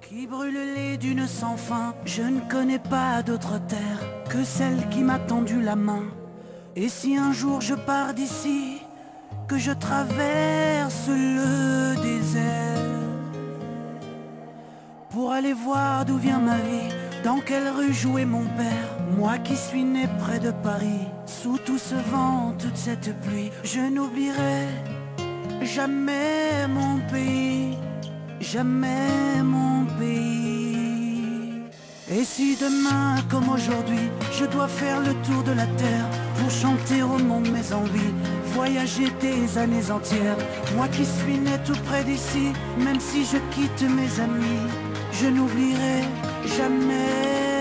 qui brûle les dunes sans fin. Je ne connais pas d'autre terre que celle qui m'a tendu la main. Et si un jour je pars d'ici, que je traverse le désert pour aller voir d'où vient ma vie, dans quelle rue jouait mon père, moi qui suis né près de Paris, sous tout ce vent, toute cette pluie, je n'oublierai jamais mon pays, jamais mon pays. Et si demain, comme aujourd'hui, je dois faire le tour de la terre pour chanter au monde mes envies, voyager des années entières, moi qui suis né tout près d'ici, même si je quitte mes amis, je n'oublierai jamais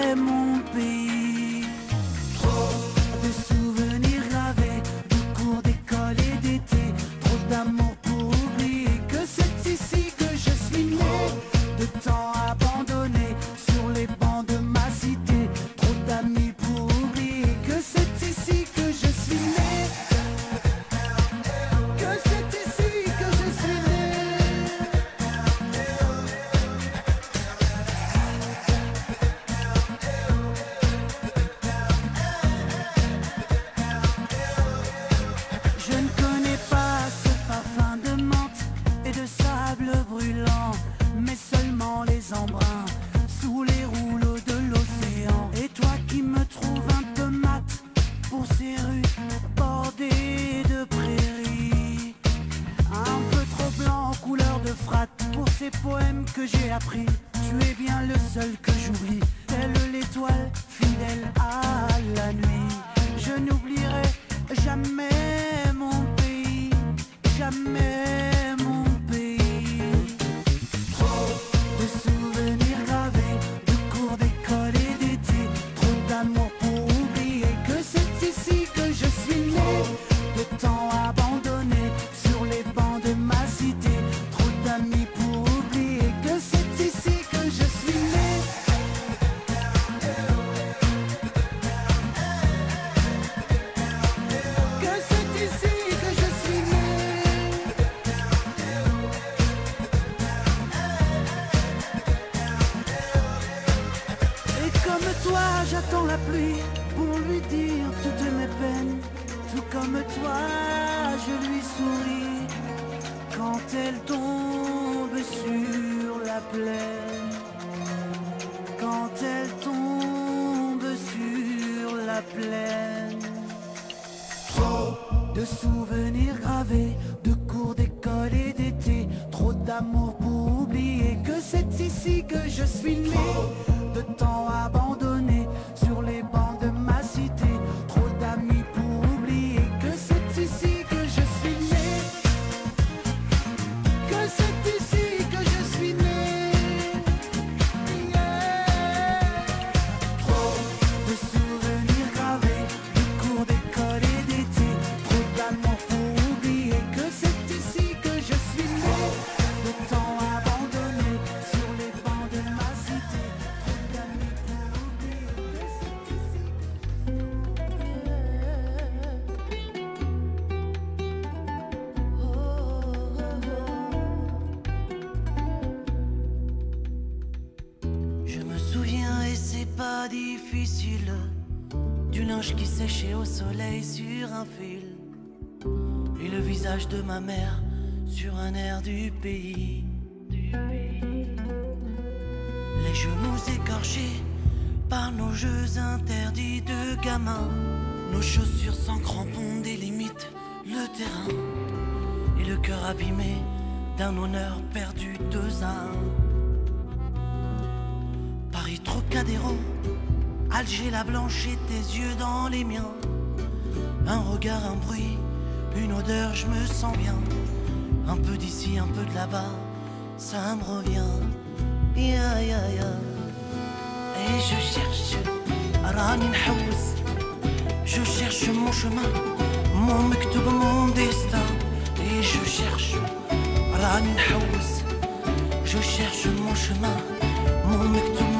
j'attends la pluie pour lui dire toutes mes peines. Tout comme toi, je lui souris quand elle tombe sur la plaine. Quand elle tombe sur la plaine. Trop de souvenirs gravés, de cours d'école et d'été. Trop d'amour pour oublier que c'est ici que je suis né. De temps abandonné c'est pas difficile du linge qui séchait au soleil sur un fil et le visage de ma mère sur un air du pays. Les genoux écorchés par nos jeux interdits de gamins, nos chaussures sans crampons délimitent le terrain et le cœur abîmé d'un honneur perdu deux à un. Trocadéro, Alger la blanche et tes yeux dans les miens. Un regard, un bruit, une odeur, je me sens bien. Un peu d'ici, un peu de là-bas, ça me revient. Ya, ya, ya. Et je cherche, Rani Je cherche mon chemin, mon mektoub, mon destin. Et je cherche, Rani Je cherche mon chemin, mon mektoub.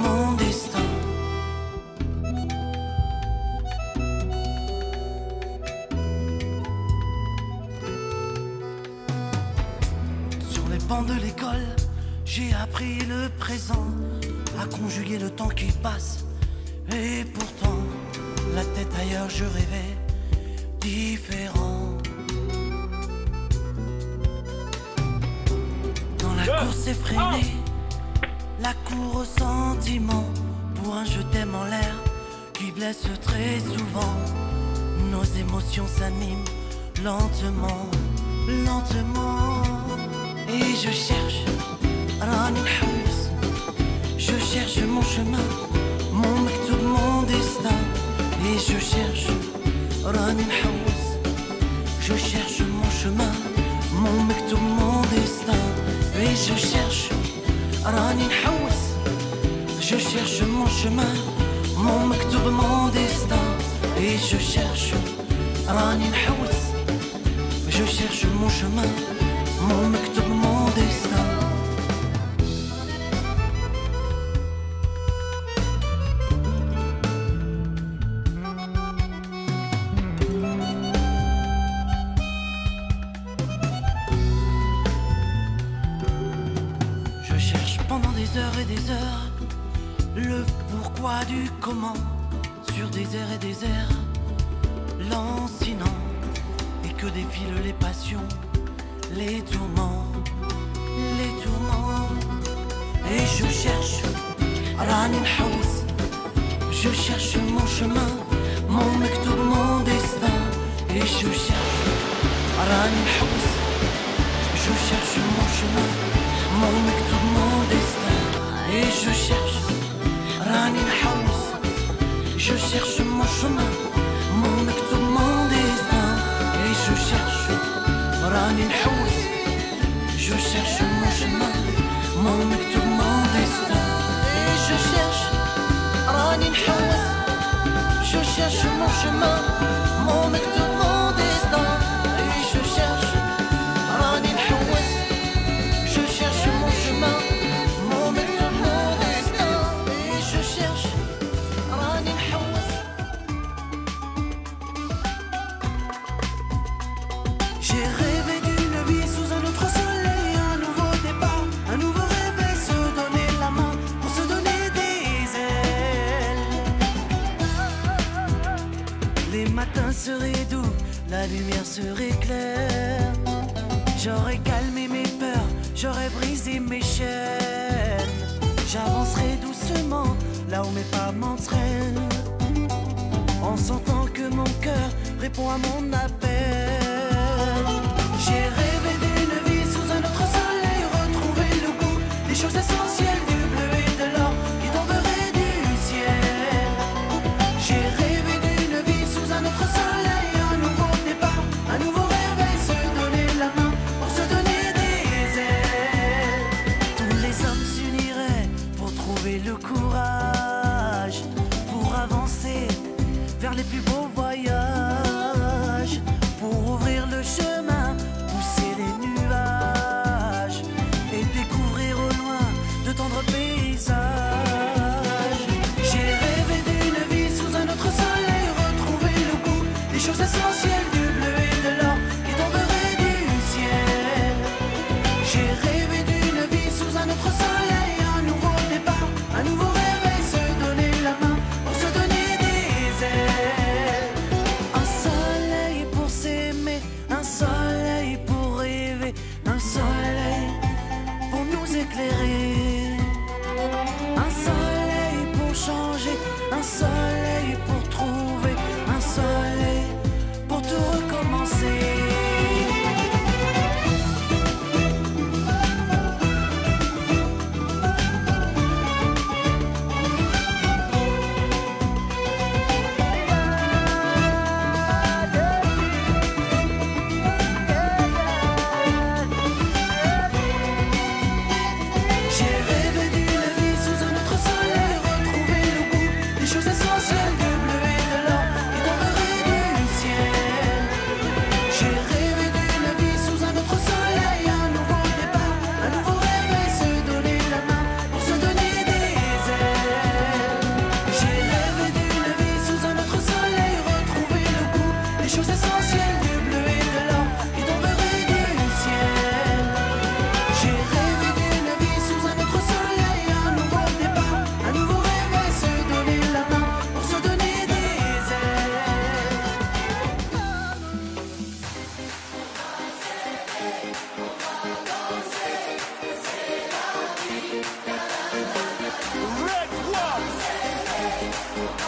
Temps qui passe. Et pourtant, la tête ailleurs, je rêvais différent. Dans la course effrénée, la cour au sentiment pour un je t'aime en l'air qui blesse très souvent. Nos émotions s'animent lentement, lentement. Et je cherche, cherche mon chemin, mon mektoub, mon destin. Et je cherche, je cherche mon chemin, mon mektoub, mon destin. Et je cherche, je cherche mon chemin, mon mektoub, mon destin. Et je cherche, je cherche mon chemin, mon mektoub, mon que défilent les passions, les tourments, les tourments. Et je cherche Ranin Haous, je cherche mon chemin, mon mektoub, mon destin. Et je cherche Ranin Haous, je cherche mon chemin, mon mektoub, mon destin. Et je cherche Ranin Haous, je cherche mon chemin, chemin, mon mektoub, mon destin. Et je cherche Ranin Haous, je cherche mon chemin, mon mektoub, la lumière serait claire. J'aurais calmé mes peurs, j'aurais brisé mes chaînes. J'avancerai doucement là où mes pas m'entraînent en sentant que mon cœur répond à mon appel. J'ai rêvé d'une vie sous un autre soleil, retrouver le goût des choses essentielles vers les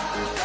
Bye.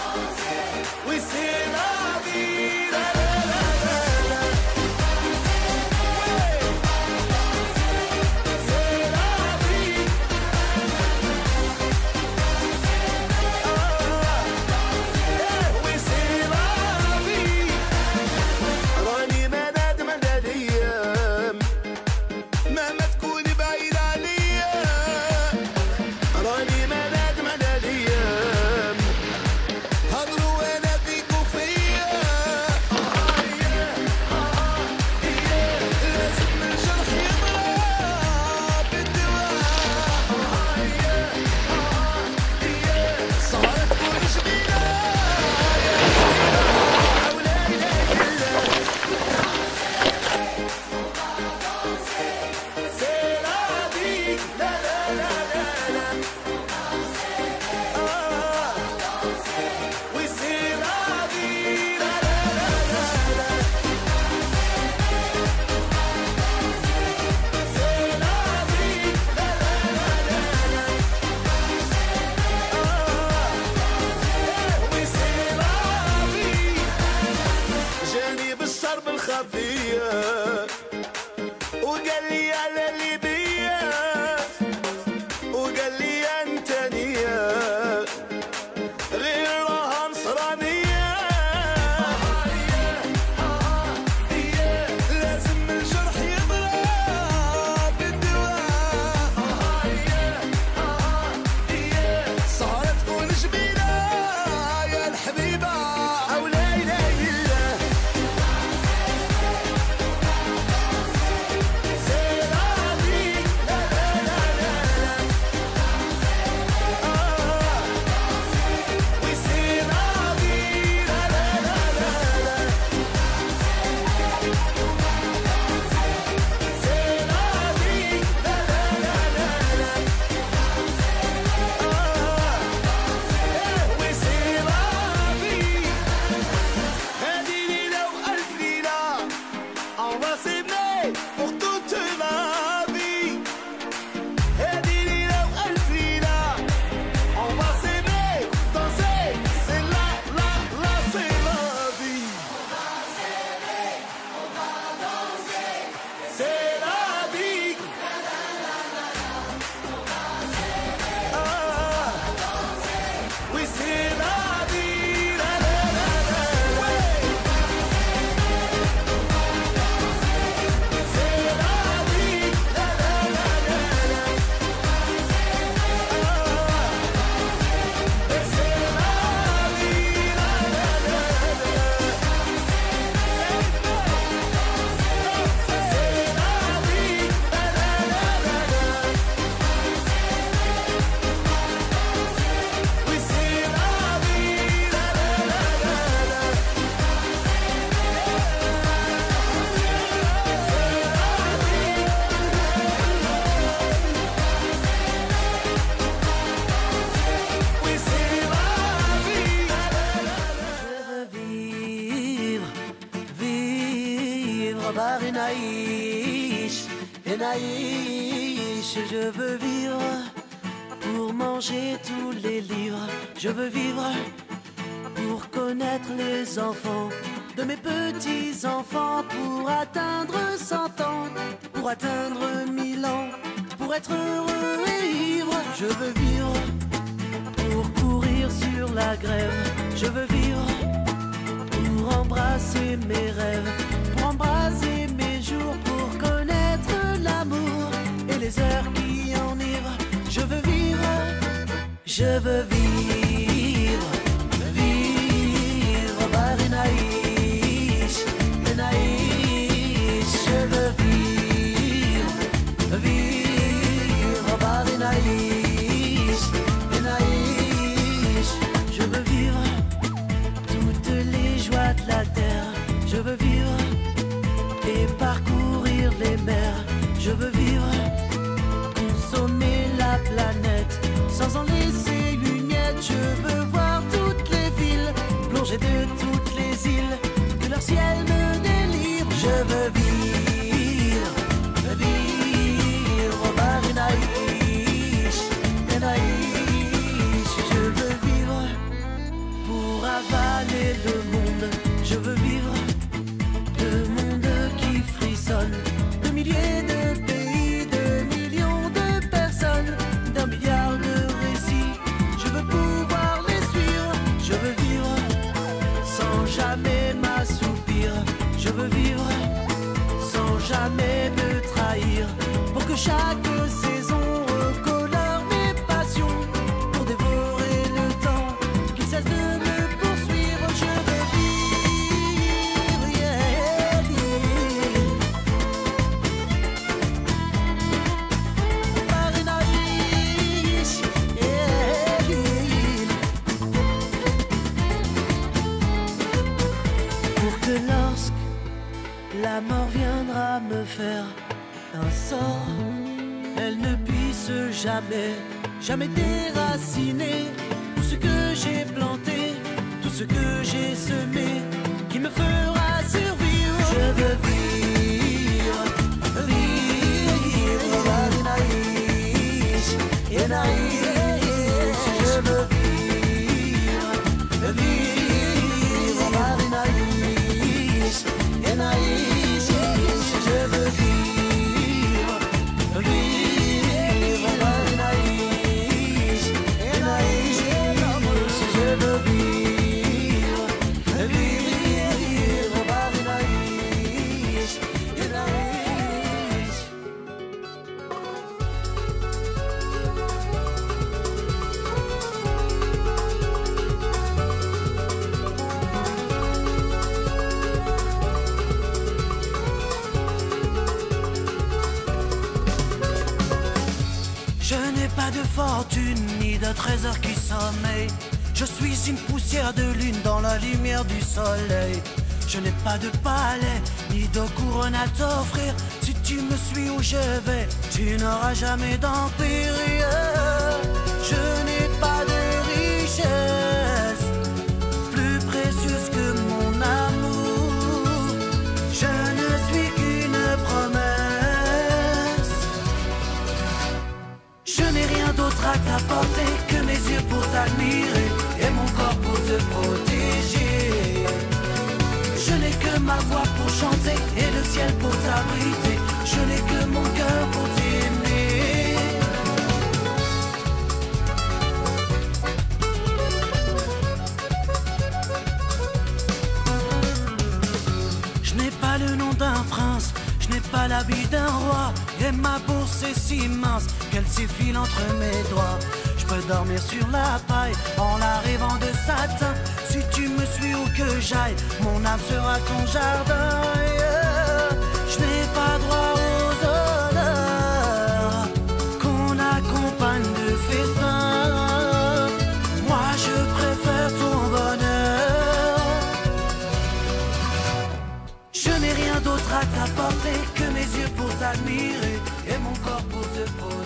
Je veux vivre pour courir sur la grève. Je veux vivre pour embrasser mes rêves, pour embrasser mes jours, pour connaître l'amour et les heures qui enivrent. Je veux vivre, je veux vivre, Je veux vivre, consommer la planète sans en laisser une. Je veux voir toutes les villes, plonger de toutes les îles, que leur ciel me Vivre sans jamais me trahir. Pour que chaque un sort, elle ne puisse jamais, jamais déraciner tout ce que j'ai planté, tout ce que j'ai semé, qui me fera survivre. Je veux vivre, vivre, Marinaïs, trésor qui sommeille. Je suis une poussière de lune dans la lumière du soleil. Je n'ai pas de palais ni de couronne à t'offrir. Si tu me suis où je vais, tu n'auras jamais d'empire. Je n'ai pas l'habit d'un roi. Et ma bourse est si mince qu'elle s'effile entre mes doigts. Je peux dormir sur la paille en la rêvant de satin. Si tu me suis où que j'aille, mon âme sera ton jardin. T'admirer et mon corps pour te poser.